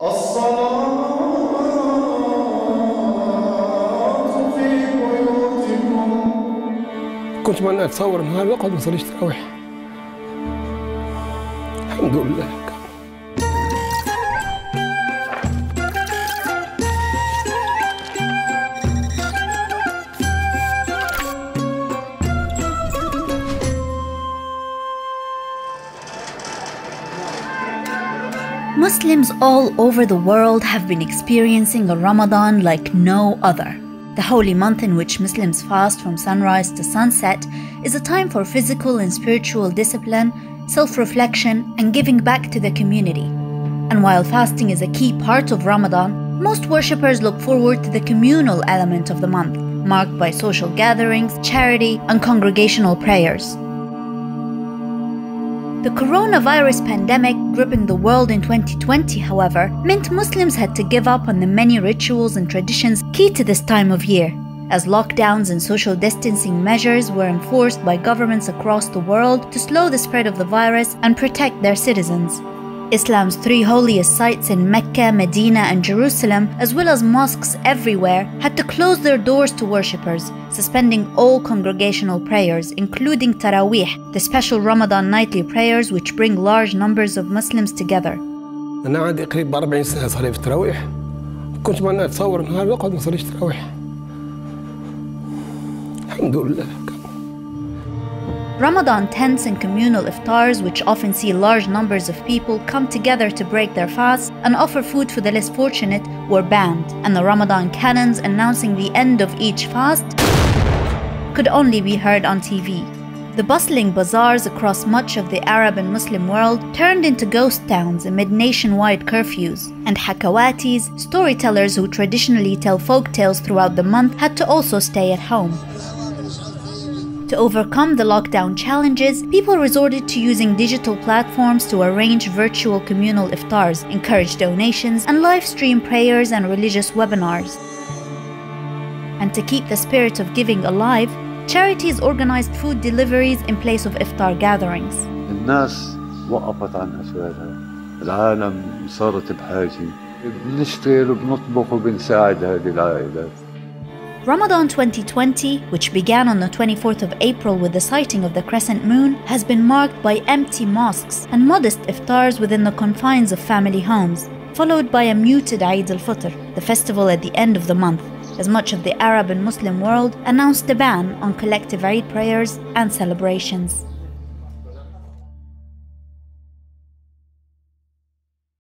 كنت بقى أتصور معاه الوقت ما صليش تراويح الحمد لله. Muslims all over the world have been experiencing a Ramadan like no other. The holy month in which Muslims fast from sunrise to sunset is a time for physical and spiritual discipline, self reflection, and giving back to the community. And while fasting is a key part of Ramadan, most worshippers look forward to the communal element of the month, marked by social gatherings, charity, and congregational prayers. The coronavirus pandemic gripping the world in 2020, however, meant Muslims had to give up on the many rituals and traditions key to this time of year, as lockdowns and social distancing measures were enforced by governments across the world to slow the spread of the virus and protect their citizens. Islam's three holiest sites in Mecca, Medina, and Jerusalem, as well as mosques everywhere, had to close their doors to worshippers, suspending all congregational prayers, including Taraweeh, the special Ramadan nightly prayers which bring large numbers of Muslims together. انا عندي قريب 40 سنه صلي في التراويح كنت ما اتصور النهار بقعد ما اصليش تراويح الحمد لله Ramadan tents and communal iftars, which often see large numbers of people come together to break their fast and offer food for the less fortunate, were banned, and the Ramadan cannons announcing the end of each fast could only be heard on TV. The bustling bazaars across much of the Arab and Muslim world turned into ghost towns amid nationwide curfews, and hakawatis, storytellers who traditionally tell folk tales throughout the month, had to also stay at home. To overcome the lockdown challenges, people resorted to using digital platforms to arrange virtual communal iftars, encourage donations, and live stream prayers and religious webinars. And to keep the spirit of giving alive, charities organized food deliveries in place of iftar gatherings. الناس وقفت عن أسوارها العالم صارت بحاجة بنشتغل وبنطبخ وبنساعد هذه العائلات Ramadan 2020, which began on the 24th of April with the sighting of the crescent moon, has been marked by empty mosques and modest iftars within the confines of family homes, followed by a muted Eid al-Fitr, the festival at the end of the month, as much of the Arab and Muslim world announced a ban on collective Eid prayers and celebrations.